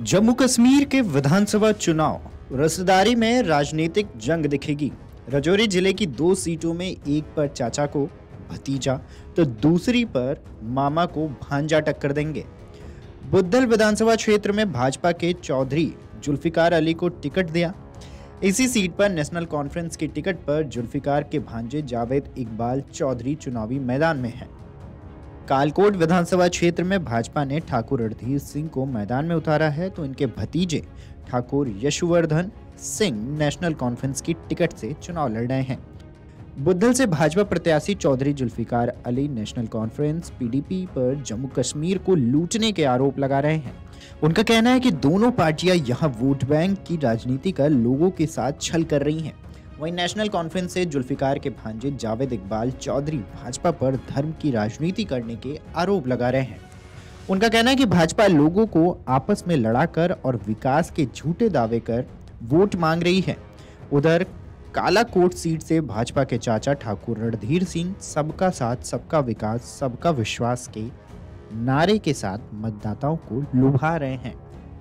जम्मू कश्मीर के विधानसभा चुनाव। रसदारी में राजनीतिक जंग दिखेगी। रजौरी ज़िले की दो सीटों में एक पर चाचा को भतीजा तो दूसरी पर मामा को भांजा टक्कर देंगे। बुद्धल विधानसभा क्षेत्र में भाजपा के चौधरी जुल्फिकार अली को टिकट दिया। इसी सीट पर नेशनल कॉन्फ्रेंस की टिकट पर जुल्फिकार के भांजे जावेद इकबाल चौधरी चुनावी मैदान में हैं। कालकोट विधानसभा क्षेत्र में भाजपा ने ठाकुर रणधीर सिंह को मैदान में उतारा है तो इनके भतीजे ठाकुर यशुवर्धन सिंह नेशनल कॉन्फ्रेंस की टिकट से चुनाव लड़ रहे हैं। बुद्धल से भाजपा प्रत्याशी Chaudhary Zulfikar Ali National Conference PDP पर जम्मू कश्मीर को लूटने के आरोप लगा रहे हैं। उनका कहना है कि दोनों पार्टियाँ यहाँ वोट बैंक की राजनीति कर लोगों के साथ छल कर रही हैं। वहीं नेशनल कॉन्फ्रेंस से जुल्फिकार के भांजे जावेद इकबाल चौधरी भाजपा पर धर्म की राजनीति करने के आरोप लगा रहे हैं। उनका कहना है कि भाजपा लोगों को आपस में लड़ाकर और विकास के झूठे दावे कर वोट मांग रही है। उधर कालाकोट सीट से भाजपा के चाचा ठाकुर रणधीर सिंह, सबका साथ, सबका विकास, सबका विश्वास के नारे के साथ मतदाताओं को लुभा रहे हैं।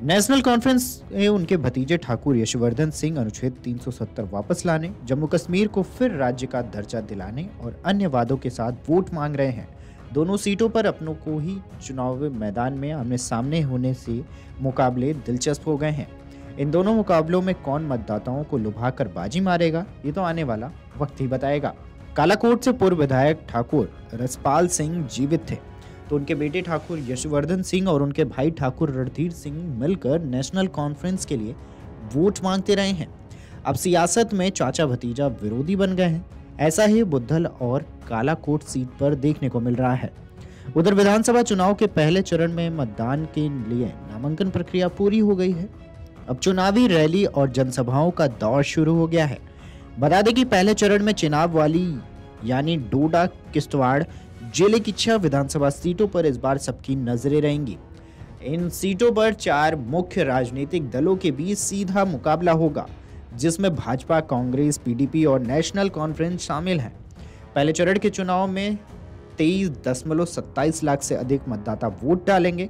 नेशनल कॉन्फ्रेंस में उनके भतीजे ठाकुर यशवर्धन सिंह अनुच्छेद 370 वापस लाने, जम्मू कश्मीर को फिर राज्य का दर्जा दिलाने और अन्य वादों के साथ वोट मांग रहे हैं। दोनों सीटों पर अपनों को ही चुनाव मैदान में आमने सामने होने से मुकाबले दिलचस्प हो गए हैं। इन दोनों मुकाबलों में कौन मतदाताओं को लुभा बाजी मारेगा, ये तो आने वाला वक्त ही बताएगा। कालाकोट से पूर्व विधायक ठाकुर रसपाल सिंह जीवित थे। तो उनके बेटे ठाकुर यशवर्धन सिंह और उनके भाई ठाकुर रणधीर सिंह मिलकर नेशनल कॉन्फ्रेंस के लिए वोट मांगते रहे हैं। अब सियासत में चाचा भतीजा विरोधी बन गए हैं। ऐसा ही बुद्धल और कालाकोट सीट पर देखने को मिल रहा है। उधर विधानसभा चुनाव के पहले चरण में मतदान के लिए नामांकन प्रक्रिया पूरी हो गई है। अब चुनावी रैली और जनसभाओं का दौर शुरू हो गया है। बता दें कि पहले चरण में चुनाव वाली यानी डोडा किश्तवाड़ ज़िले की छह विधानसभा सीटों पर इस बार सबकी नज़रें रहेंगी। इन सीटों पर चार मुख्य राजनीतिक दलों के बीच सीधा मुकाबला होगा, जिसमें भाजपा, कांग्रेस पीडीपी और नेशनल कॉन्फ्रेंस शामिल हैं। पहले चरण के चुनाव में तेईस दशमलव सत्ताईस लाख से अधिक मतदाता वोट डालेंगे,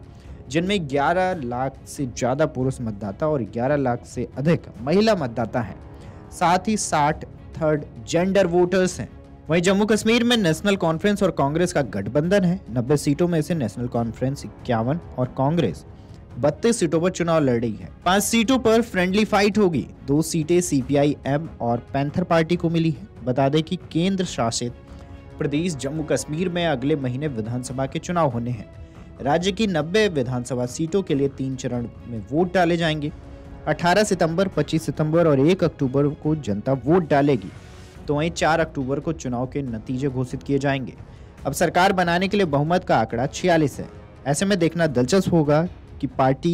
जिनमें 11 लाख से ज़्यादा पुरुष मतदाता और 11 लाख से अधिक महिला मतदाता हैं। साथ ही 60 थर्ड जेंडर वोटर्स हैं। वहीं जम्मू कश्मीर में नेशनल कॉन्फ्रेंस और कांग्रेस का गठबंधन है। नब्बे सीटों में से नेशनल कॉन्फ्रेंस इक्यावन और कांग्रेस बत्तीस सीटों पर चुनाव लड़ रही है। पाँच सीटों पर फ्रेंडली फाइट होगी। दो सीटें सीपीआई एम और पैंथर पार्टी को मिली है। बता दें कि केंद्र शासित प्रदेश जम्मू कश्मीर में अगले महीने विधानसभा के चुनाव होने हैं। राज्य की 90 विधानसभा सीटों के लिए तीन चरण में वोट डाले जाएँगे। 18 सितंबर 25 सितंबर और 1 अक्टूबर को जनता वोट डालेगी। तो वहीं चार अक्टूबर को चुनाव के नतीजे घोषित किए जाएँगे। अब सरकार बनाने के लिए बहुमत का आंकड़ा छियालीस है। ऐसे में देखना दिलचस्प होगा कि पार्टी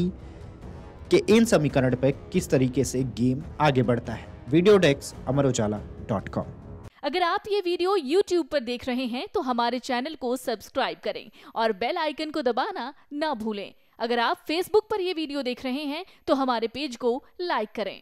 के इन समीकरण पर किस तरीके से गेम आगे बढ़ता है। Video desk Amar Ujala dot com. अगर आप ये वीडियो YouTube पर देख रहे हैं तो हमारे चैनल को सब्सक्राइब करें और बेल आइकन को दबाना ना भूलें। अगर आप Facebook पर यह वीडियो देख रहे हैं तो हमारे पेज को लाइक करें।